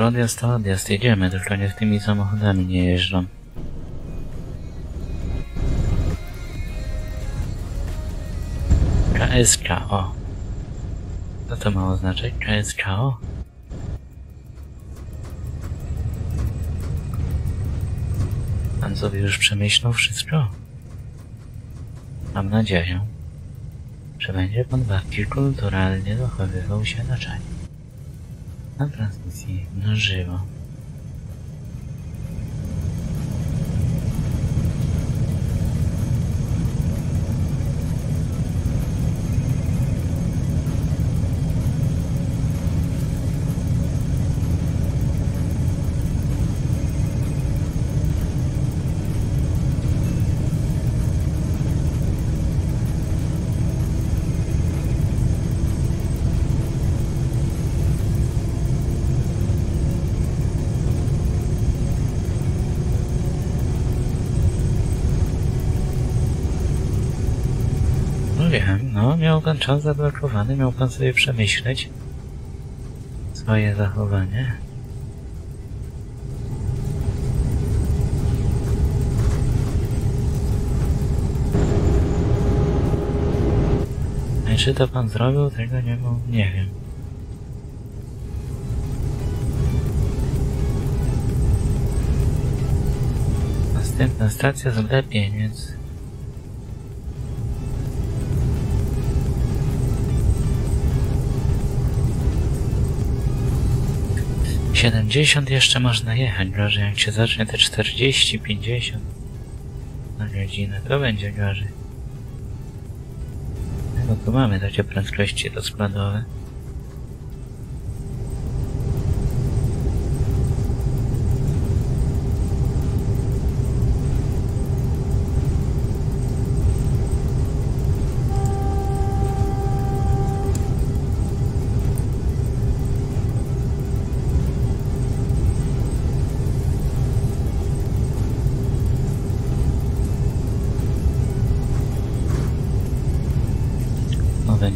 Odjazd odjazd, jedziemy, tylko niech tymi samochodami nie jeżdżą. KSK, o. Co to ma oznaczać? KSK, o. Pan sobie już przemyślał wszystko? Mam nadzieję, że będzie pan bardziej kulturalnie zachowywał się na czacie. Na transmisji na żywo. pan czas zablokowany, miał pan sobie przemyśleć swoje zachowanie. A czy to pan zrobił, tego nie, nie wiem. Następna stacja z lepiej, więc 70 jeszcze można jechać, gorzej jak się zacznie te 40, 50 na godzinę, to będzie gorzej. No tu mamy takie prędkości rozkładowe.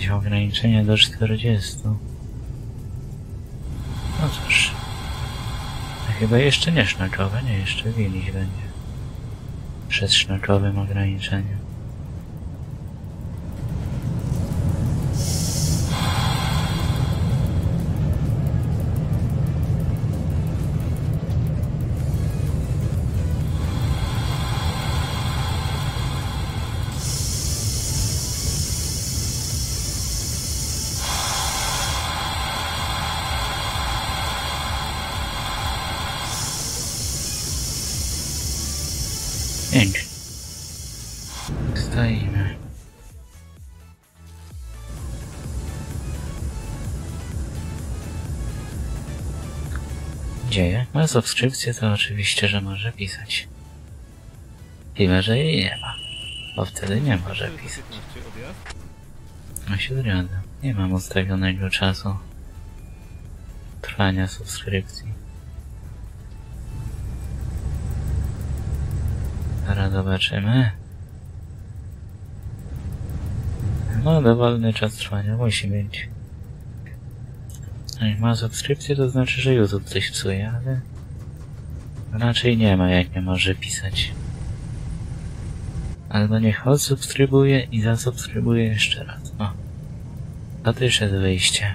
Będzie ograniczenie do 40. No cóż. Chyba jeszcze nie sznakowe, nie jeszcze wiliś będzie. Przed sznakowym ograniczeniem. Pięknie. Stoimy. Dzieje. Ma subskrypcję, to oczywiście, że może pisać. Chyba, że jej nie ma. Bo wtedy nie może pisać. No się zgadza. Nie mam ustawionego czasu trwania subskrypcji. Zobaczymy. No, dowolny czas trwania musi być. Jak ma subskrypcję, to znaczy, że YouTube coś psuje, ale raczej nie ma, jak nie może pisać. Albo niech odsubskrybuje i zasubskrybuje jeszcze raz. O. To też jest wyjście.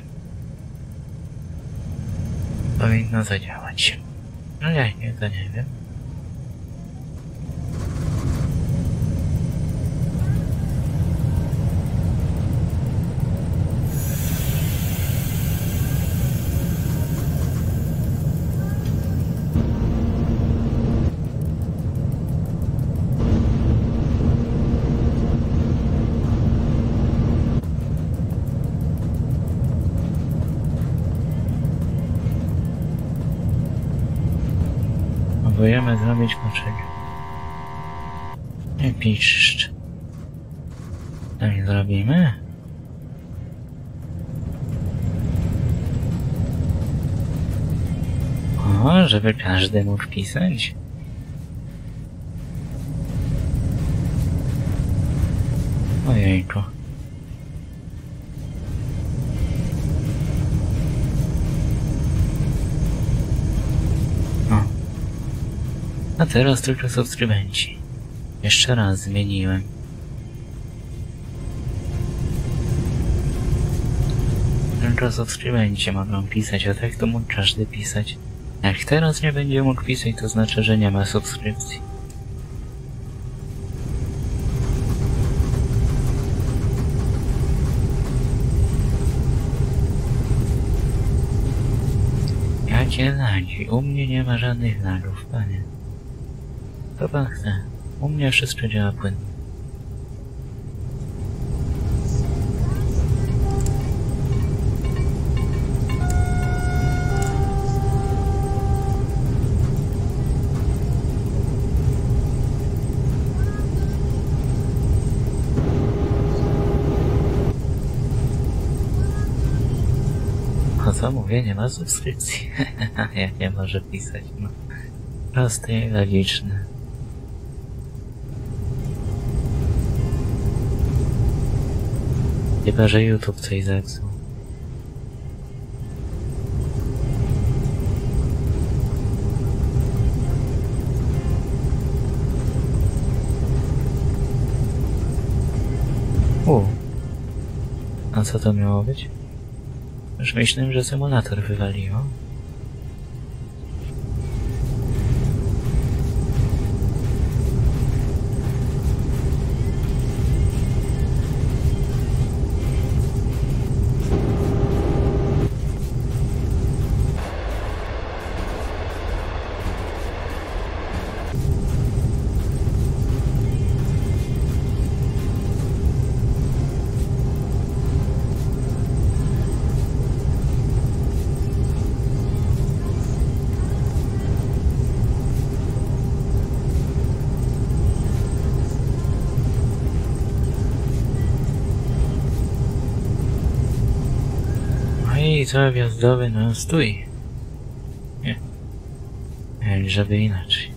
Powinno zadziałać. No jak nie, to nie wiem. Próbujemy zrobić poczek. Nie piszcz. Tak zrobimy? O, żeby każdy mógł pisać. Teraz tylko subskrybenci. Jeszcze raz zmieniłem. Tylko subskrybenci mogą pisać, a tak to mógł każdy pisać. Jak teraz nie będzie mógł pisać, to znaczy, że nie ma subskrypcji. Ja cię nagi, u mnie nie ma żadnych nagów, panie. To pan chce. U mnie wszystko działa płynnie. Co mówię, ma subskrypcji. Jak nie może pisać, no. Proste i logiczne. Chyba, że YouTube coś zepsuł. A co to miało być? Już myślałem, że symulator wywaliło. Co gwiazdowy, no stój. Nie. Żeby inaczej.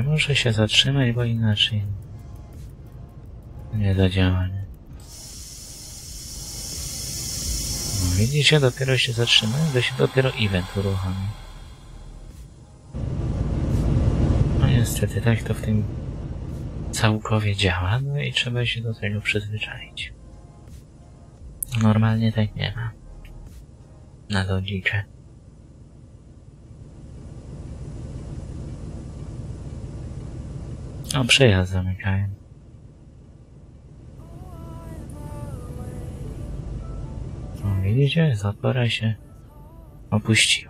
Mówię, muszę się zatrzymać, bo inaczej nie zadziała. No widzicie, dopiero się zatrzymałem, to się dopiero event uruchomi. No niestety, tak to w tym całkowie działa, no i trzeba się do tego przyzwyczaić. Normalnie tak nie ma. Na logikę. O, przejazd zamykają. O, widzicie? Zapora się opuściła.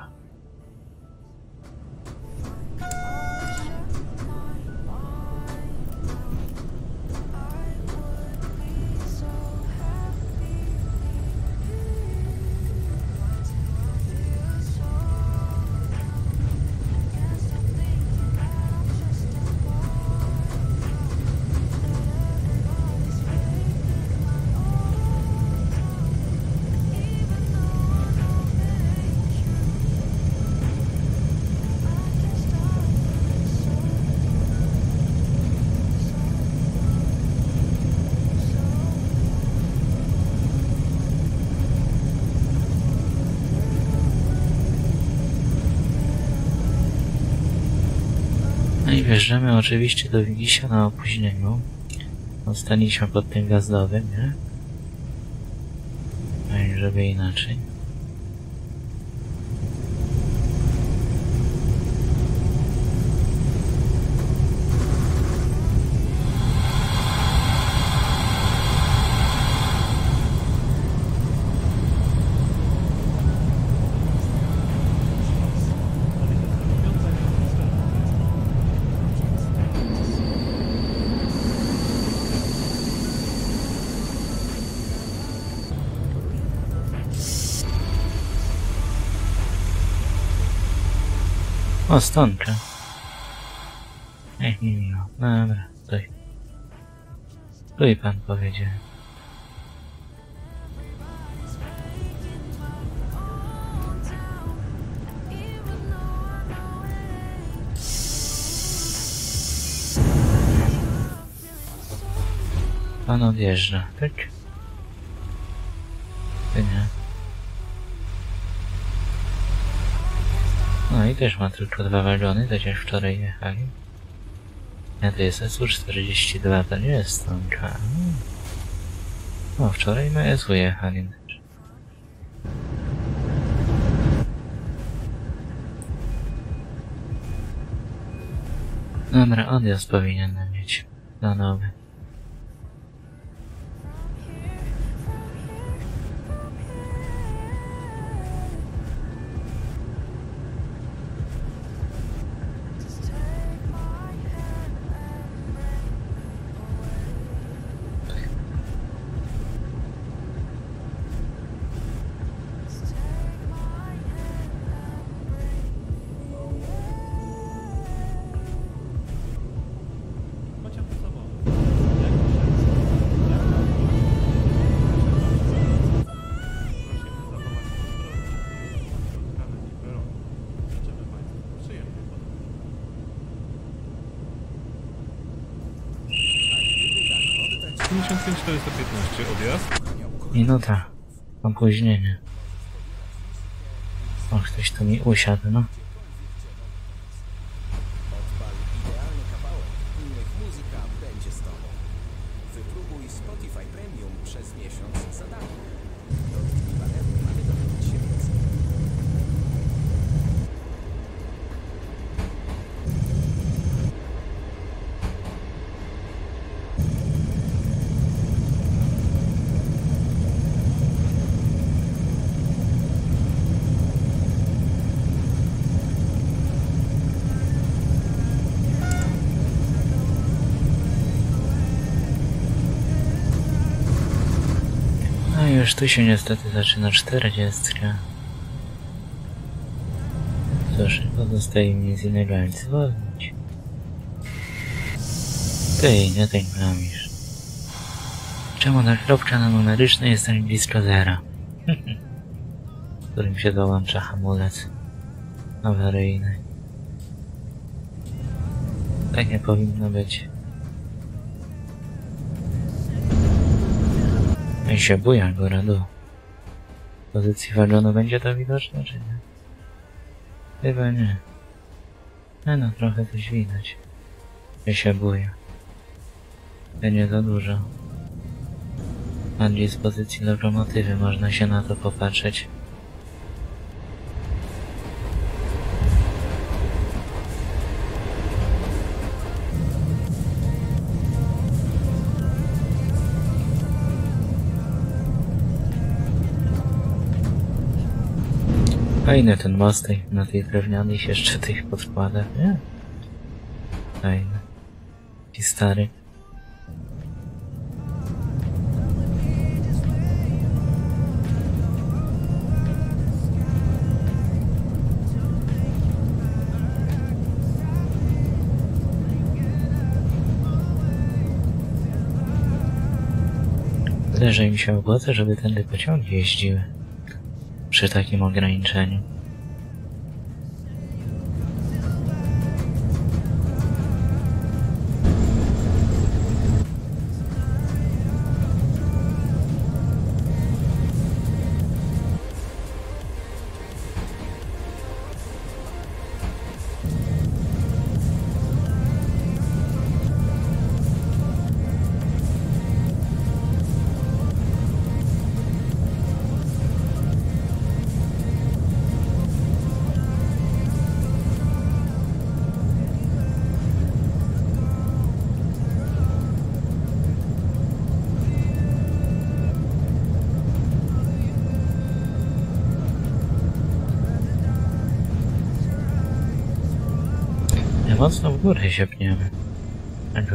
Wjeżdżamy oczywiście do Wigisia na opóźnieniu. Zostaliśmy pod tym gwiazdowym, nie? No żeby inaczej. O, stonka. Niech mi miło. Dobra, stój. Stój pan powiedział. Pan odjeżdża, tak? No i też ma tylko dwa wagony, jak wczoraj jechali. Ja to jest SU-42, to nie jest stonka. No, wczoraj my SU jechali. Dobra, odjazd powinienem mieć. Na nowy. 1415 odjazd. Minuta. Opóźnienie. O, ktoś tu mi usiadł, no. Już tu się niestety zaczyna 40. Cóż, pozostaje mi nic innego jak zwolnić. Ty, nie ten klamisz. Czemu ta kropka na numerycznej jest tak blisko zera? w którym się dołącza hamulec awaryjny. Tak nie powinno być. Się buja góra dół. W pozycji wagonu będzie to widoczne, czy nie? Chyba nie. No, no, trochę coś widać. I się buja. To nie za dużo. Bardziej z pozycji lokomotywy można się na to popatrzeć. Fajny ten mostek na tej drewnianej się jeszcze tych podkładach, nie? Fajny. I stary. Że im się opłaca, żeby tędy pociągi jeździły. Przy takim ograniczeniu. Mocno w górę się pniemy. Jak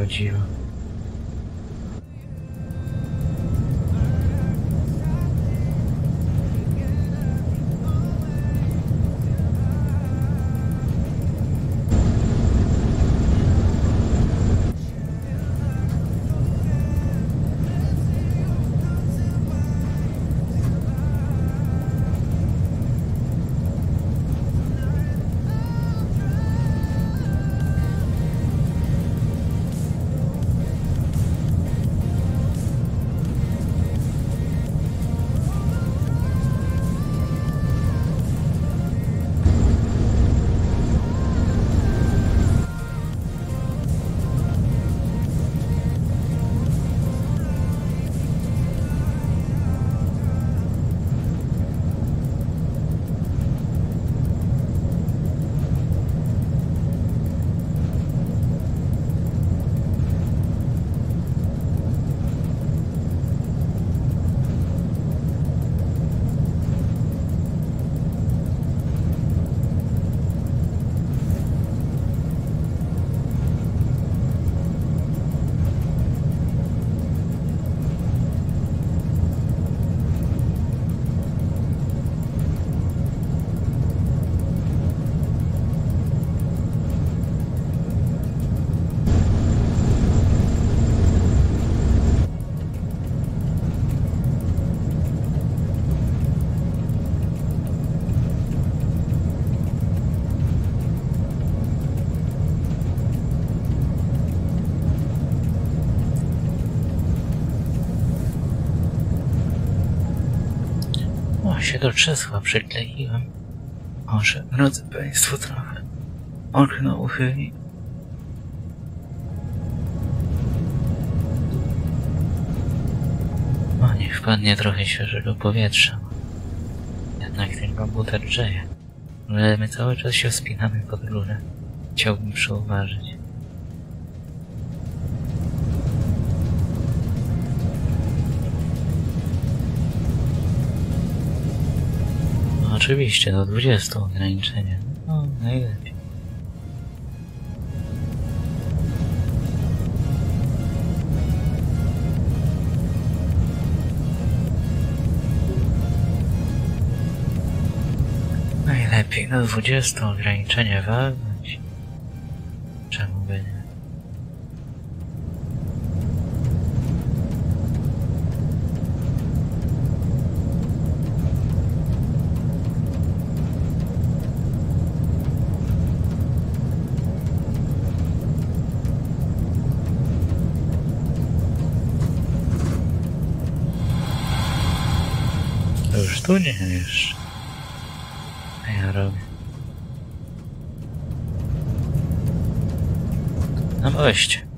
się krzesła przykleiłem. Może, drodzy Państwo, trochę okno uchyli. O, niech wpadnie trochę świeżego powietrza. Jednak ten komputer grzeje. Ale my cały czas się wspinamy pod górę. Chciałbym przyuważyć. Oczywiście, do 20 ograniczenie. No, najlepiej. Najlepiej do 20 ograniczenie walnąć. Tu nie jeszcze. A ja robię. Na moście.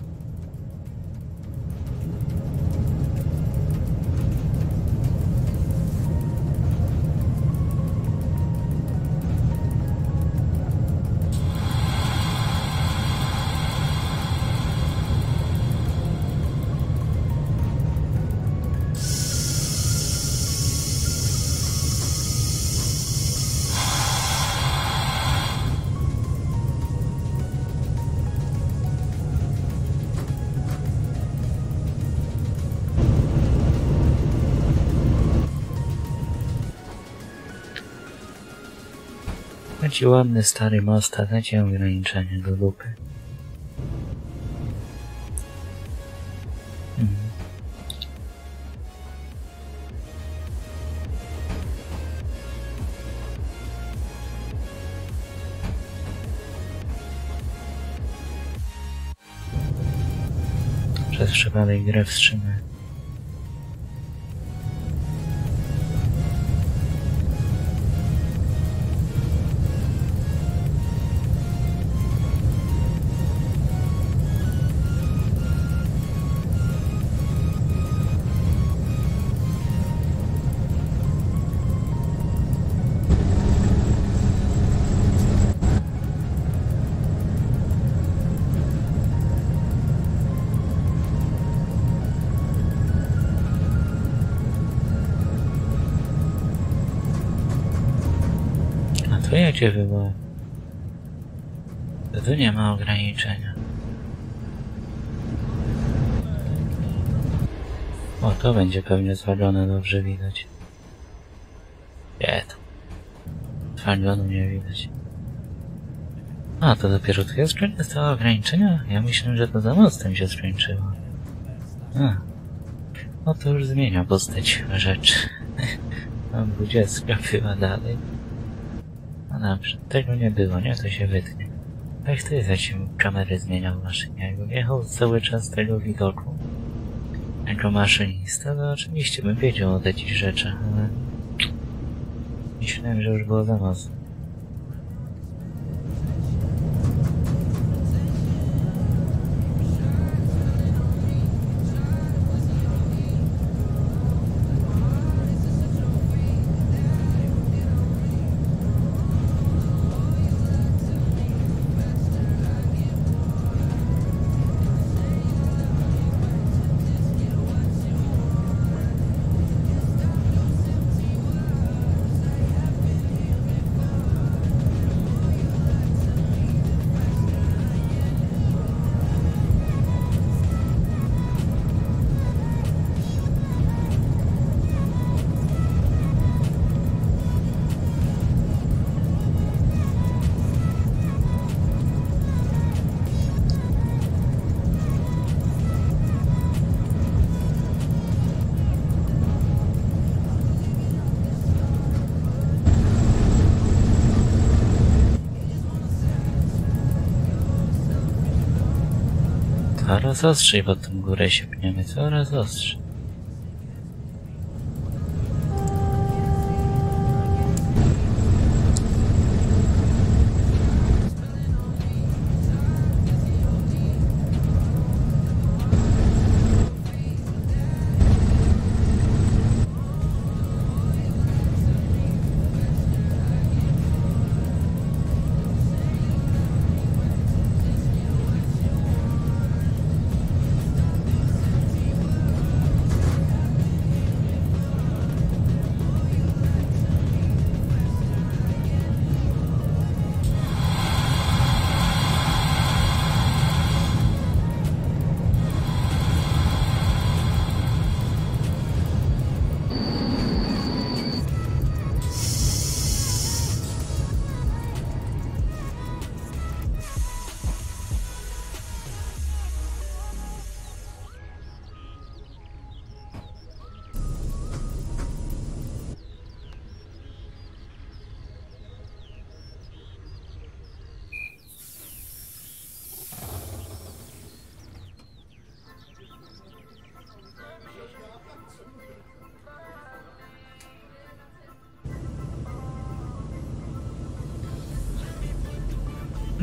Taki ładny stary most, a dajcie ograniczenie do dupy. Mhm. Przez przypadek grę wstrzymać. Wybory? To tu nie ma ograniczenia. O, to będzie pewnie zwalone, dobrze widać. Nie, to. Zwalionu nie widać. A, to dopiero tu jest tego ograniczenia? Ja myślę, że to za mostem się skończyło. A. No to już zmienia postać rzeczy. Tam dwudziestka była dalej. No dobrze, tego nie było, nie? To się wytnie. Jak to jest, jak się kamery zmieniał w maszynie? Jakbym jechał cały czas tego widoku jako maszynista, to oczywiście bym wiedział o takich rzeczach, ale... Myślałem, że już było za mocno. Coraz ostrzej pod tą górę się pniemy, coraz ostrzej.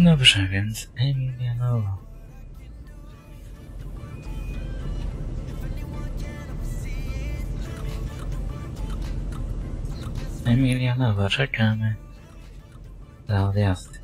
Dobrze, więc Emilianowo. Emilianowo, czekamy za odjazd.